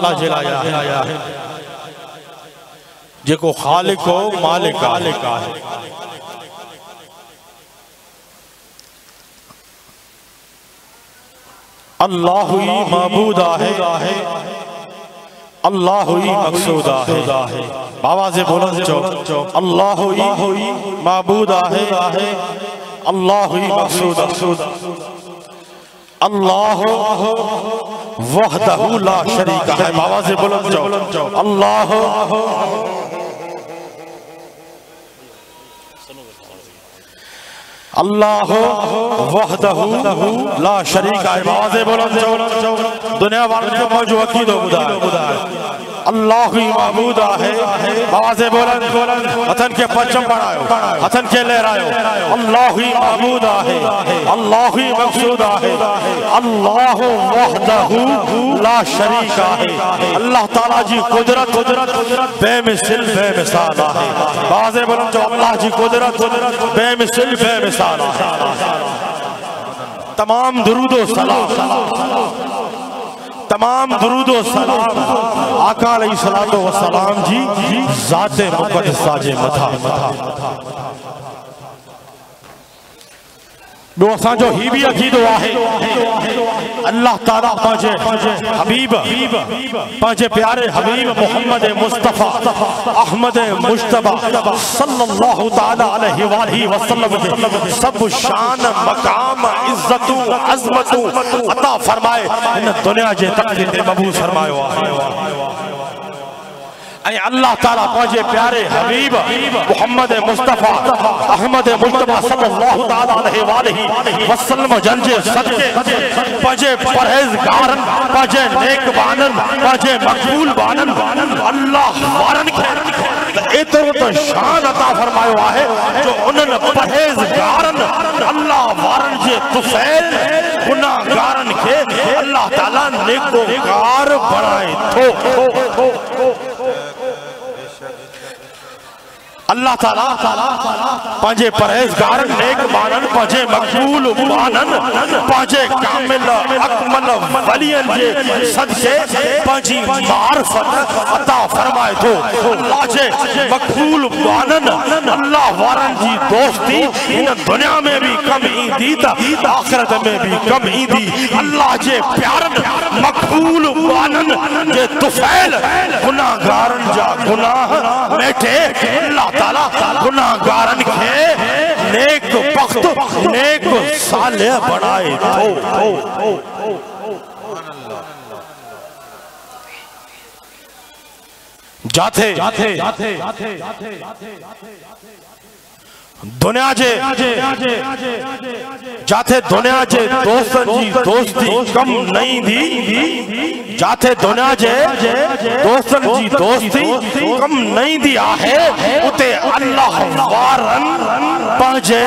تعالیٰ جلایا ہے۔ جے کو خالق ہو، مالک ہے۔ اللہ ہی معبود ہے۔ اللہ ہی مقصود ہے۔ بابا سے بولن چو۔ اللہ ہی معبود ہے۔ اللہ ہی مقصود اللہ وحدہ لا شریک ہے۔ آواز بلند جاؤ۔ اللہ اللہ وحدہ لا شریک ہے۔ آواز بلند جاؤ۔ دنیا والوں کو جو عقید و بدا ہے اللہ ہی معبود ہے۔ بازے بولن حتن کے پچم بڑھائیو حتن کے لے رائیو اللہ ہی معبود ہے۔ اللہ ہی مقصود ہے۔ اللہ وحدہ لا شریک ہے۔ اللہ تعالیٰ جی قدرت، بے مثل، بے مثال ہے۔ بازے بولن جو اللہ جی قدرت، بے مثل، بے مثال ہے۔ تمام درود و سلام۔ تمام درود و سلام. آقا علیہ السلام جی ذات مقدسہ جے مدھا بو اسان جو ہی بھی عقیدو آہے اللہ تعالیٰ پانچے حبیب، پانچے پیارے حبیب محمد مصطفیٰ، احمد مجتبہ صلی اللہ تعالیٰ علیہ وآلہ وسلم سب شان، مقام عزت عظمت عطا فرمائے، ان دنیا جے تقدیر مبوس فرمائے آہے اے اللہ تعالیٰ پانچے پیارے حبیب محمد مصطفیٰ احمد مصطفیٰ صلی اللہ تعالیٰ علیہ وآلہ وسلم جنجے صدقے پانچے پرہیزگارن پانچے نیک بانن پانچے مقبول بانن اللہ وارن کے اتر تو شان عطا فرمائے ہوا ہے جو انن پرہیزگارن، اللہ وارن جے تفیل گناہ گارن کے اللہ تعالیٰ نیکو گار بڑھائے تھو اللہ تعالیٰ پانچے پرہیزگار، نیک بانن پانچے مقبول بانن پانچے کامل، اکمل ولین جے صدقے، پانچی معرفت عطا فرمائے تو اللہ جے مقبول بانن اللہ وارن جی دوستی ان دنیا میں بھی کم ہی دیتا آخرت میں بھی کم ہی دی اللہ جے پیارن، مقبول بانن جے تفیل گناہ گارن جا گناہ میٹے اللہ تعالیٰ گناہ گارن کے نیک پخت نیک صالح بڑھائے تو۔ جاتے۔ دنیا جے جاتے دنیا جے دوستن جی دوستی کم نہیں دی جاتے دنیا جے دوستن جی دوستی کم نہیں دی آہے اتے اللہ وارن پانچے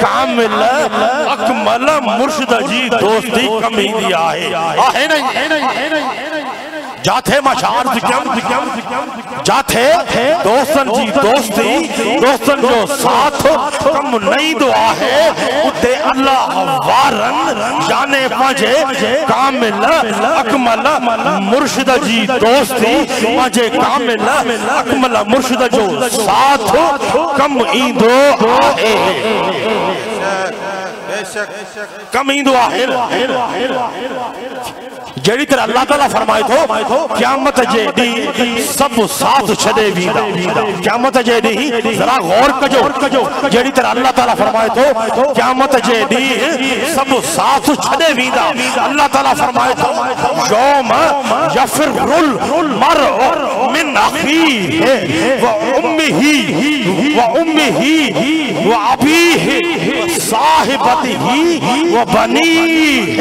کامل اکمل مرشد جی دوستی کم ہی دی آہے آہے نہیں جاتے مشار جاتے دوستن جی دوستی دوستن جو ساتھ کم نہیں دعا ہے اتے اللہ وارن جانے پانچے کامل اکمل مرشد جی دوستی پانچے کامل اکمل مرشد جو ساتھ کم ایندو آئے کم ایندو آئے جیڑی طرح اللہ تعالیٰ فرمائے تو، قیامت جے دی سب ساتھ چھدے ویدہ قیامت جے دی، ذرا غور کجو۔ جیڑی طرح اللہ تعالیٰ فرمائے تو، قیامت جے دی سب ساتھ چھدے ویدہ اللہ تعالیٰ فرمائے تو، یوم یفر المر من اخی و امی و امی و ابی صاحبتی و بنی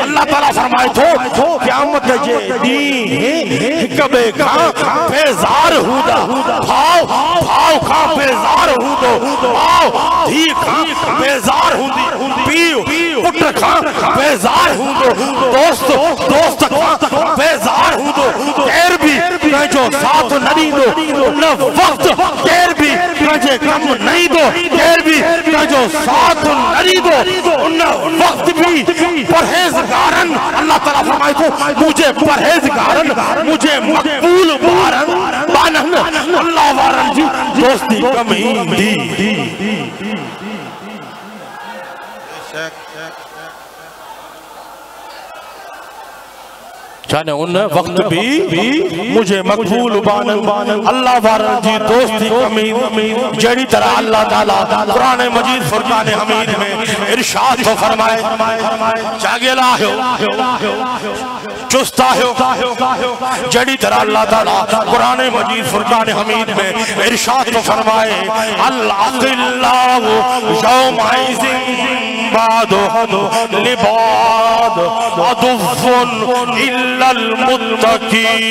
اللہ تعالیٰ فرمائے تو قیامت جے دی کبے کھاں پیزار ہو دا بھاؤ بھاؤ کھاں پیزار ہو دو بھاؤ، دھی کھاں پیزار ہو دی۔ پیو، پٹر کھاں پیزار ہو دو دوست دوست کھاں پیزار ہو دو کیر بھی جو ساتھ نہیں دو، نہ وقت کیر بھی کجے کم نہیں دو کیر بھی جو ساتھ نریدو ان وقت بھی پرہیزگارن، اللہ تعالیٰ فرمائے تو مجھے پرہیزگارن، مجھے مقبول بارن، بانن، اللہ وارن جی دوستی کمین دی۔ چاہنے ان وقت بھی مجھے مقبول بانن اللہ وارن جی دوستی کمین جڑی طرح اللہ تعالیٰ قرآن مجید فرقان حمید میں ارشاد کو فرمائے چاگیلا ہو چستا ہو جڑی طرح اللہ تعالیٰ قرآن مجید فرقان حمید میں ارشاد کو فرمائے اللہ یوم عیزن بعد لباد عدف إلا المتقين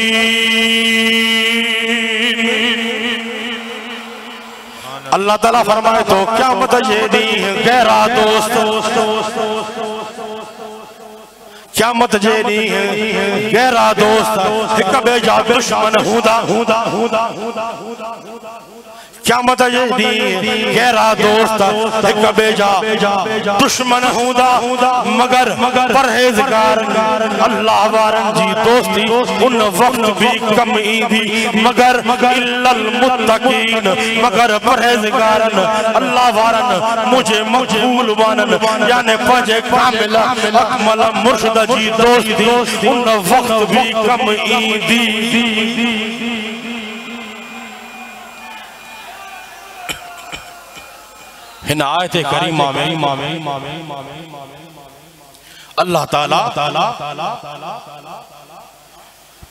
اللہ تعالیٰ فرمائے تو کیا متجیدی غیرہ دوست۔ کیا متجیدی گہرا دوست ایک بے جا دشمن ہودا ہودا ہودا ہودا ہودا قیامت یہ دی غیرہ دوست ایک بیجا دشمن ہودا مگر پرہیزگار۔ اللہ وارن جی دوستی ان وقت بھی کم ایدی مگر اللہ المتقین مگر پرہیزگار اللہ وارن مجھے مقبول بانن یعنی پجے کامل اکمل مرشد جی دوستی۔ ان وقت بھی کم ایدی ہنایت کریمہ میں اللہ تعالیٰ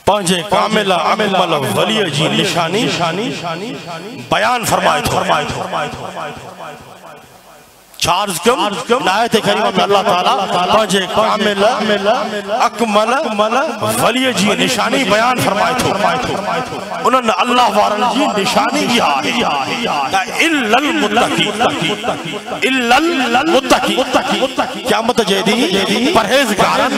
پانچے کاملہ اکمل ولی جی نشانی بیان فرمائے تھو۔ چارز کم آیت کریمہ میں اللہ تعالیٰ پانچے کاملہ اکمل ولی جی نشانی بیان فرمائے تھو انہوں نے اللہ وارن جی نشانی یہ ہے اللہ المتقی اللہ المتقی کیا متجیدی پرہیزگارن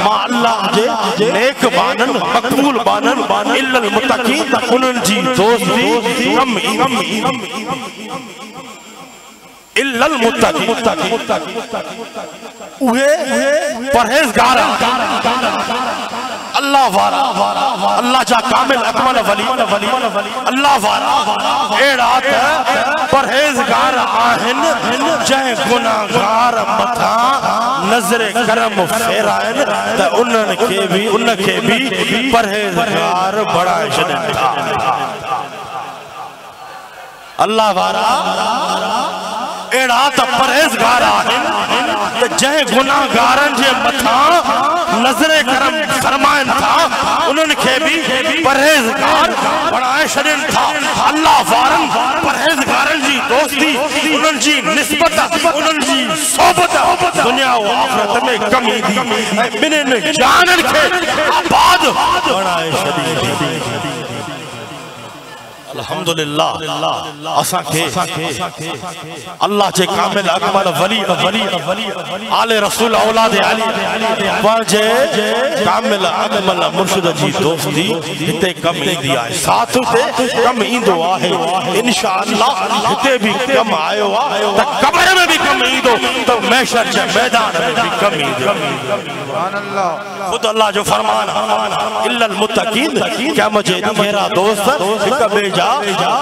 ما اللہ جے نیک بانن مقبول بانن اللہ المتقی انہوں جی دوستی کم ایمان اللہ المتقی. اوہے پرہیزگارا اللہ وارا. اللہ جا کامل، اکمل ولی. اللہ وارا. ایڑات پرہیزگار آہن جائے گناہگار متھا، نظر کرم فیرائن تا انہن کے بھی انہن کے بھی پرہیزگار بڑا جنن تھا۔ اللہ وارا ایڑا تا پرہیزگار آہن جہے گناہ گارن جے متھا نظر کرم فرمائن تھا، انہوں کے بھی پرہیزگار بڑھائے شرین تھا۔ اللہ وارن پرہیزگارن جی دوستی، انہوں جی نسبت، انہوں جی صحبت، دنیا و آخرت میں کمی دی۔ منن جانن کے آباد بڑھائے شرین تھا۔ الحمدللہ اساں کے اللہ جے کامل اکمل ولی آل رسول أولاد علی واجے کامل اکمل مرشد جی دوستی ہتے کم ایندی آئے ساتھ ہتے کم ایندو آئے انشاءاللہ ہتے بھی کم آئے ہوا تا قبر میں بھی کم ایندو تو میشر جے میدان میں بھی کم ایندو خود اللہ جو فرمانا اللہ المتقین کیا مجھے میرا دوست ایک بے جا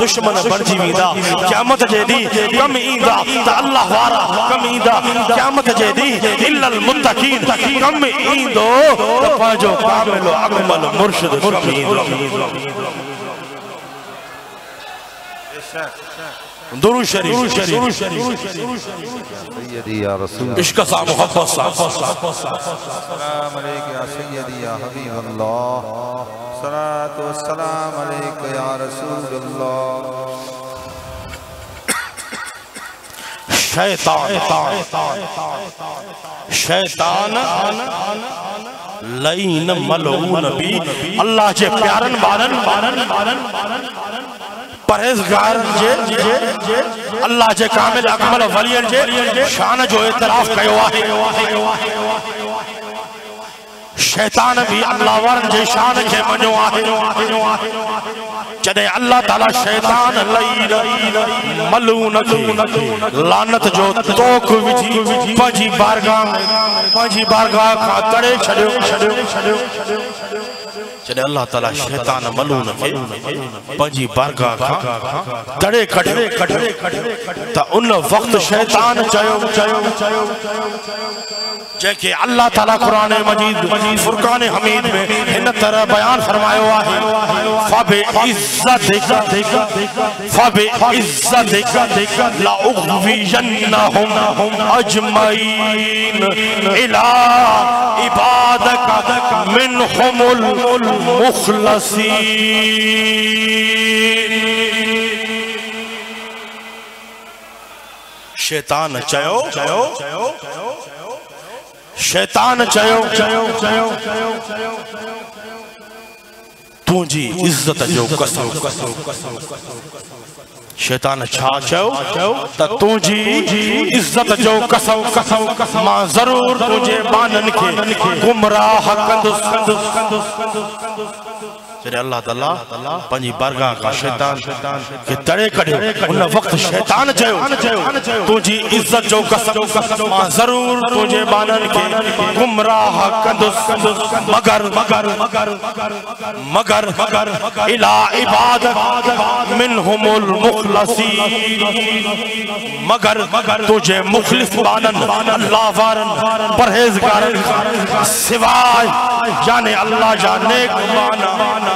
دشمن برجی ویدا قیامت جے دی کم ایندا تا اللہ وارا کم ایندا قیامت جے دی الا المتقین کم ایندو تا پاجو کامل و اکمل مرشد کم ایندو درو شریف سیدی یا رسول عشق سا محبت سا۔ السلام علیکہ یا سیدی یا حبیب اللہ۔ صلاة والسلام علیکہ یا رسول اللہ شیطان شیطان لین ملعون بھی اللہ جے پیارن بارن بارن بارن پرہیزگار جے، اللہ جے کامل اکمل ولین جے، شان جو اعتراف کیو آہے شیطان بھی اللہ ورن جی شان کے منجو آہے۔ جدے اللہ تعالی شیطان لئیر ملون کی لانت جو توک ویجی پجی بارگاہ پجی بارگاہ کھا تڑے چھڑے جنہیں اللہ تعالی شیطان ملون کے پانچی بارگاہ کا کھا تڑے کھڑیو۔ تا ان وقت شیطان چاہیو۔ جائیں کہ اللہ تعالیٰ قرآن مجید، فرقان حمید میں ہن طرح بیان فرمائے ہوا ہے۔ فَبِعِزَّتِ فَبِعِزَّتِ لَأُغْوِيَنَّهُمْ اَجْمَئِينَ اِلَىٰ عِبَادَكَ مِنْهُمُ الْمُخْلَصِينَ شیطان چاہو چاہو چاہو چاہو شیطان چیو، تونجی عزت جو قسم، شیطان چھا تونجی عزت جو قسم، ماں ضرور تجھے بانن کے، گمراہ کندس تیرے اللہ تعالیٰ پنجی برگاہ کا شیطان کہ تڑے کڑے انہا وقت شیطان چاہو تجھے عزت جو قسم ماں ضرور تجھے بانن کے گمراہ کندس مگر مگر مگر الہ عبادت منہم المخلصی مگر تجھے مخلص بانن اللہ وارن پرہیزگارن سوائے جانے اللہ جانے مانا۔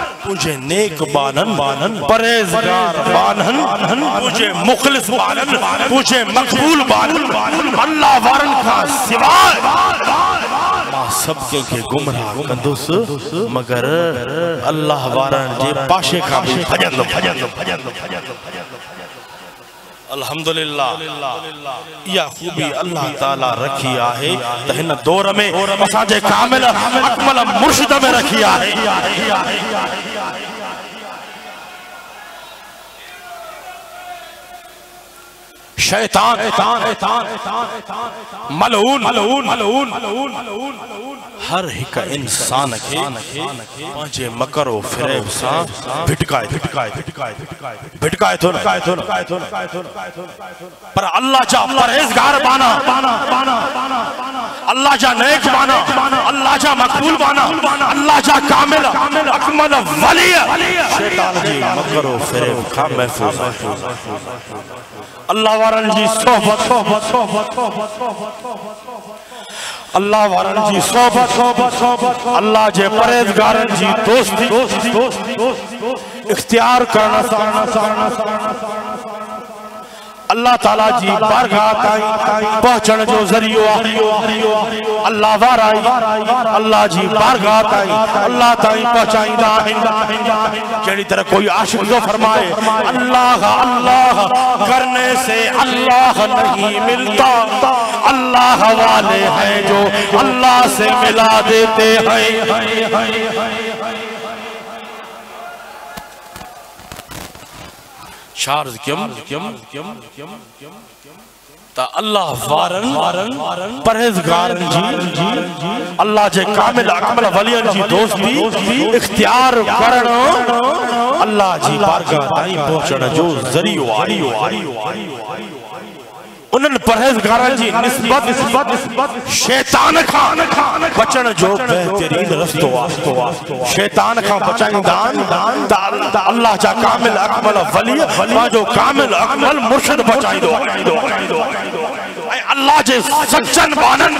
مجھے نیک بانن بانن پریزگار بانن مجھے مخلص بانن مجھے مقبول بانن اللہ وارن کا سوائے سب کے کے گمراہ کندوس مگر اللہ وارن جے پاشے کا بھی بھجن بھجن بھجن بھجن بھجن۔ الحمد الحمدللہ یا خوبی اللہ تعالی رکھی آئے تہن دور میں مساج کامل اکمل مرشد میں رکھی آئے شیطان ملعون ہر ہکا انسان کے پانچے مکر و فریب سا بھٹکائے بھٹکائے بھٹکائے تو پر اللہ جا پرہزگار بانا اللہ جا نیک بانا اللہ جا مقبول بانا اللہ جا کامل اکمل ولی شیطان جی مکر و فریب کا محفوظ اللہ وارا وارنجی صحبت اللہ وارنجی صحبت اللہ جے پریدگارن جی دوستی اختیار کرنا سارنا سارنا سارنا سارنا۔ اللہ تعالیٰ جی بارگاہ تائیں پہچن جو ذریعہ اللہ وار وارائی اللہ جی بارگاہ تائیں، اللہ تعالیٰ پہچائیں دا جنہی طرح کوئی عاشق جو فرمائے، اللہ اللہ، کرنے سے اللہ نہیں ملتا۔ اللہ والے ہیں جو اللہ سے ملا دیتے ہیں۔ شارز کیم تا اللہ وارن پرہزگارن جی اللہ جے کامل اکمل ولین جی دوستی اختیار کرن اللہ جی بارگاہ تائیں پہنچن جو ذریعہ آئی انہیں پرہزگارن جی نسبت شیطان کھان بچن جو بہترین رستو شیطان کھان بچن دان اللہ جا کامل اکمل ولی، ماں جو کامل اکمل مرشد بچائی دو اللہ جا کامل اکمل مرشد بچائی دو۔ اللہ جے سچن بانن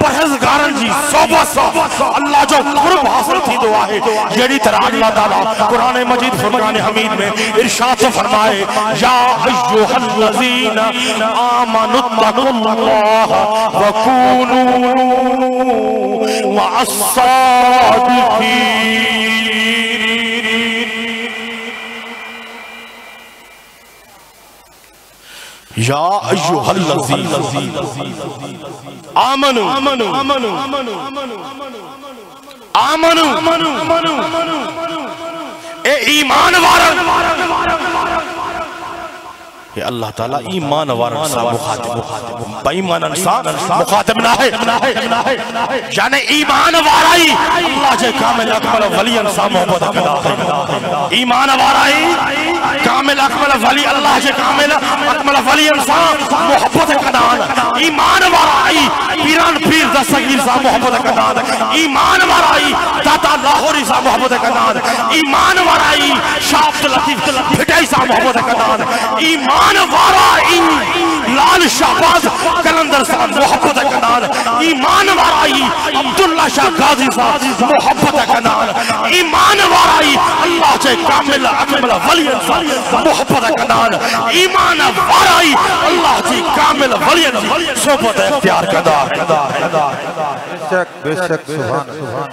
پہزگارن جی صوبہ صوبہ اللہ جو قرب حاصل تھی دعا ہے یعنی یہی طرح اللہ تعالیٰ قرآن مجید فرمان حمید میں ارشاد سے فرمائے، یا ایوہ الذین آمنت اتقوا اللہ وکونوا مع الصادقین۔ يا أيها الذين آمنوا آمنوا آمنوا آمنوا آمنوا آمنوا آمنوا کہ اللہ تعالیٰ ایمان وارن سا مخاطب با ایمان انسان مخاطب نہ ہے۔ یعنی ایمان وارائی اللہ جے کامل اکمل ولی انسان محبت اکمل ایمان وارائی کامل اکمل ولی اللہ جے کامل اکمل ولی انسان محبت اکمل ایمان وارائی پیران پیر دستگیر سا محبت اکمل ایمان وارائی داتا لاہوری سا محبت اکمل ایمان وارائی شافت لطیف پھٹائی سا محبت اکمل ایمان ایمان وارائی لال شہباز کلندر صاحب محبت کنال ایمان وارائی عبداللہ شاہ غازی صاحب محبت کنال ایمان وارائی اللہ چے کامل اکمل ولی محبت کنال ایمان وارائی اللہ چے کامل ولی صحبت اختیار کنال بے شک بے شک سبحان